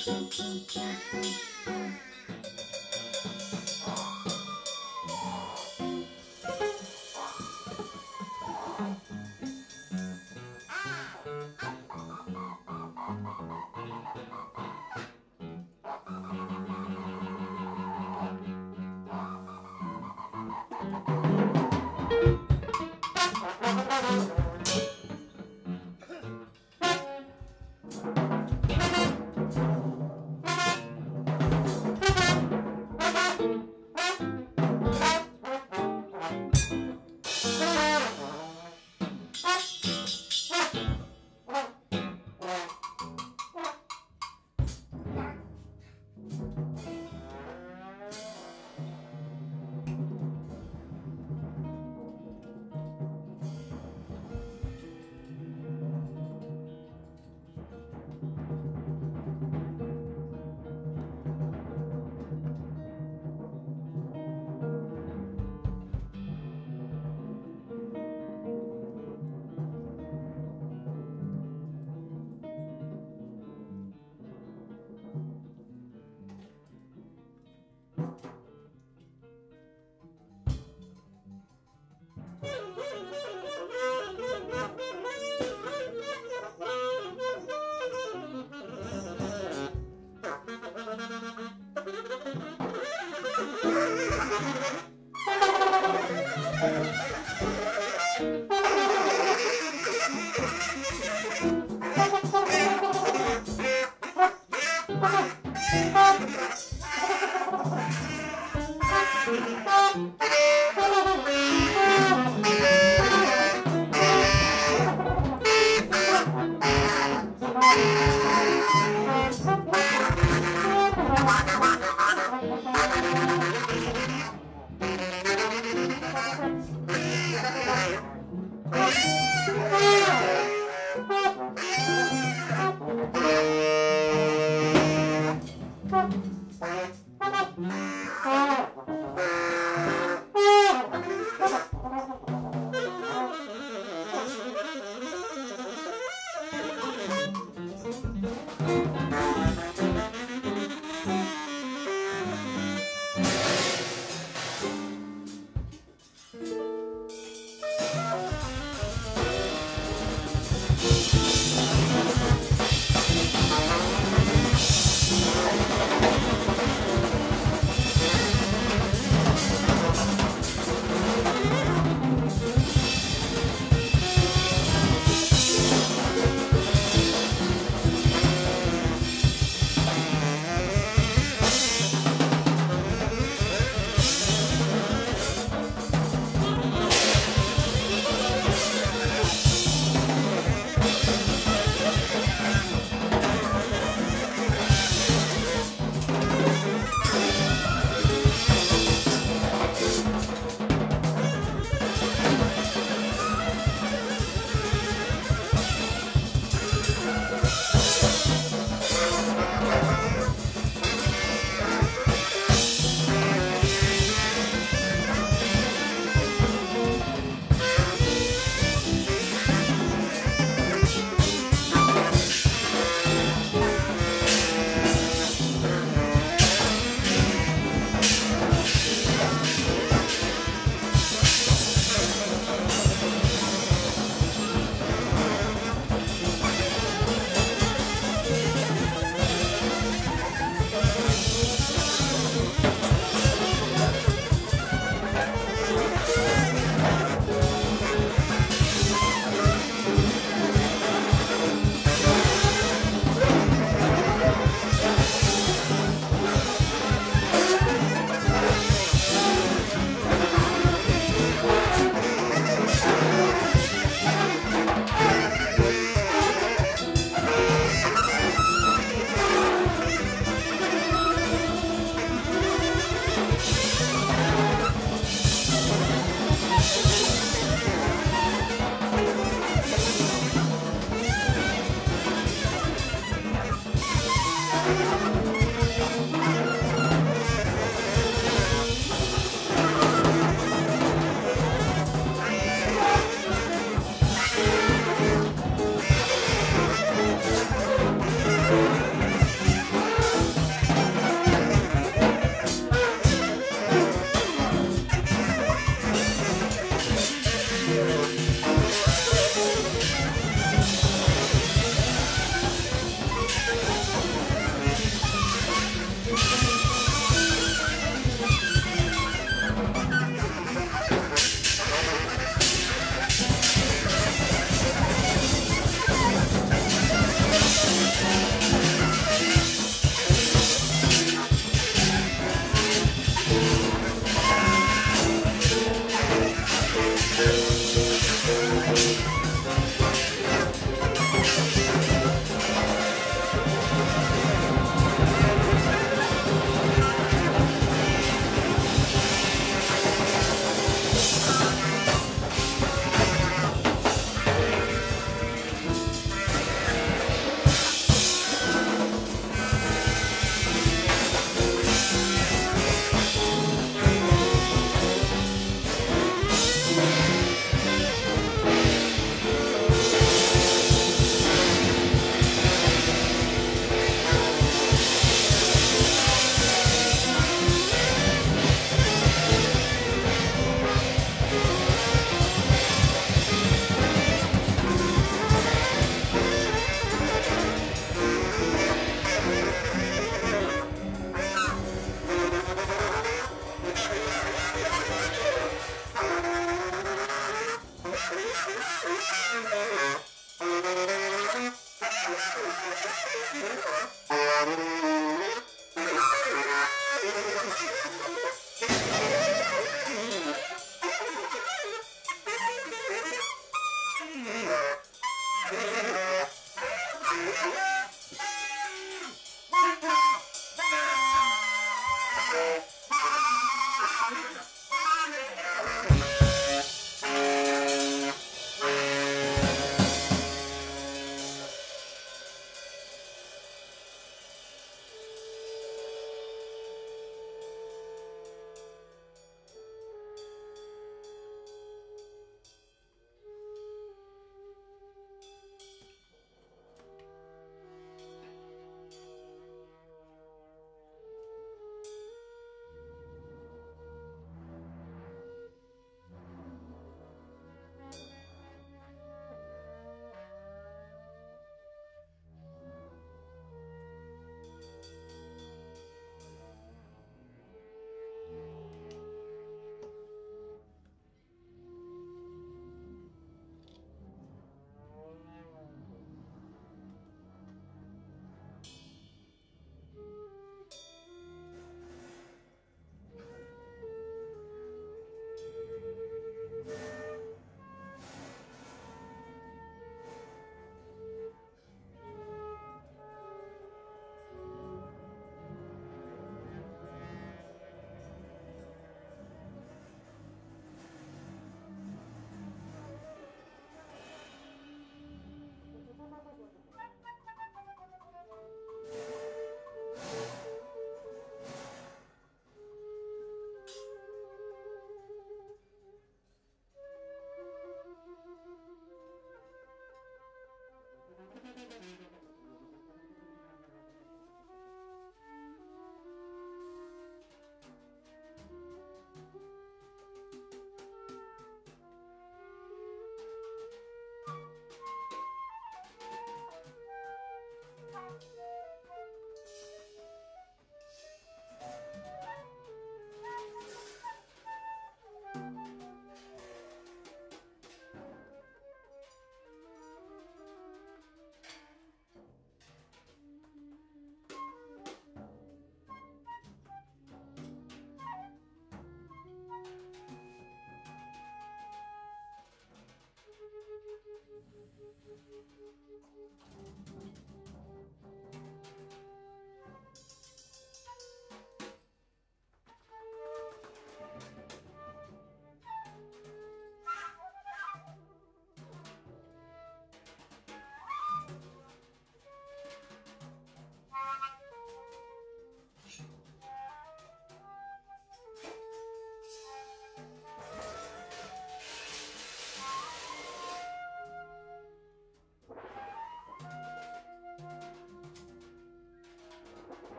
Thank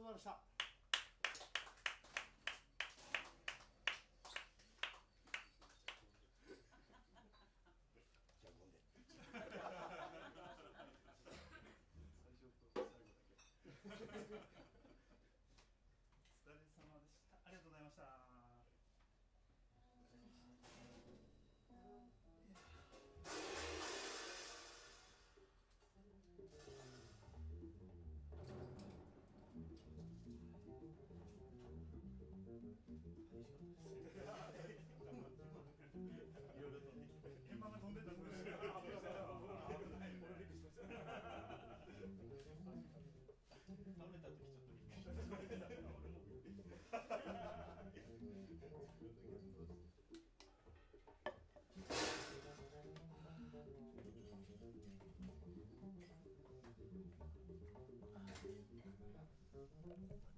ございました。 감사합니다.